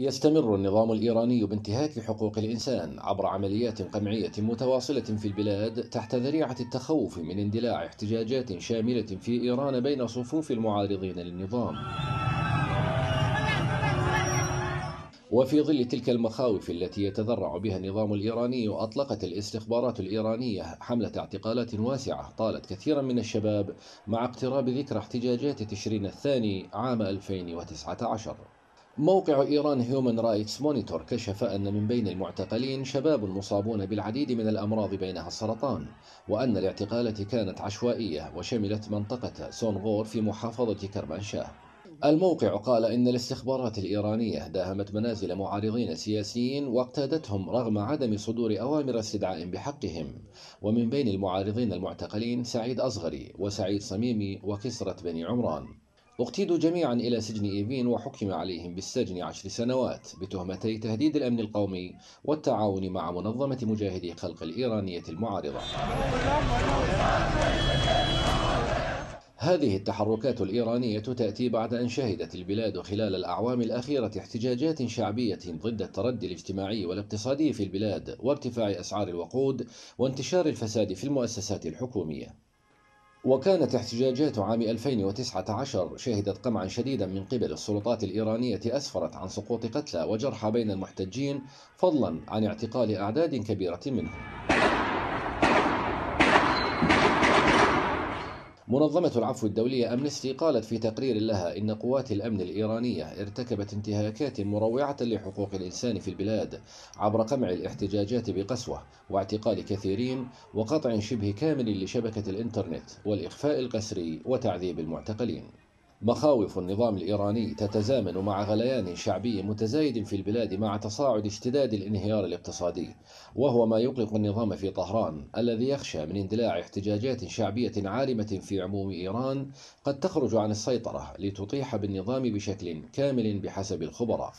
يستمر النظام الإيراني بانتهاك حقوق الإنسان عبر عمليات قمعية متواصلة في البلاد تحت ذريعة التخوف من اندلاع احتجاجات شاملة في إيران بين صفوف المعارضين للنظام. وفي ظل تلك المخاوف التي يتذرع بها النظام الإيراني أطلقت الاستخبارات الإيرانية حملة اعتقالات واسعة طالت كثيرا من الشباب مع اقتراب ذكرى احتجاجات تشرين الثاني عام 2019 موقع إيران هيومن رايتس مونيتور كشف أن من بين المعتقلين شباب مصابون بالعديد من الأمراض بينها السرطان وأن الاعتقالات كانت عشوائية وشملت منطقة سونغور في محافظة كرمانشاه. الموقع قال إن الاستخبارات الإيرانية داهمت منازل معارضين سياسيين واقتادتهم رغم عدم صدور أوامر استدعاء بحقهم. ومن بين المعارضين المعتقلين سعيد أصغري وسعيد صميمي وكسرة بني عمران. اقتيدوا جميعا إلى سجن إيفين وحكم عليهم بالسجن عشر سنوات بتهمتي تهديد الأمن القومي والتعاون مع منظمة مجاهدي خلق الإيرانية المعارضة. هذه التحركات الإيرانية تأتي بعد أن شهدت البلاد خلال الأعوام الأخيرة احتجاجات شعبية ضد التردي الاجتماعي والاقتصادي في البلاد وارتفاع أسعار الوقود وانتشار الفساد في المؤسسات الحكومية. وكانت احتجاجات عام 2019 شهدت قمعا شديدا من قبل السلطات الإيرانية أسفرت عن سقوط قتلى وجرحى بين المحتجين فضلا عن اعتقال أعداد كبيرة منهم. منظمة العفو الدولية أمنستي قالت في تقرير لها إن قوات الأمن الإيرانية ارتكبت انتهاكات مروعة لحقوق الإنسان في البلاد عبر قمع الاحتجاجات بقسوة واعتقال كثيرين وقطع شبه كامل لشبكة الإنترنت والإخفاء القسري وتعذيب المعتقلين. مخاوف النظام الإيراني تتزامن مع غليان شعبي متزايد في البلاد مع تصاعد اشتداد الانهيار الاقتصادي وهو ما يقلق النظام في طهران الذي يخشى من اندلاع احتجاجات شعبية عارمة في عموم إيران قد تخرج عن السيطرة لتطيح بالنظام بشكل كامل بحسب الخبراء.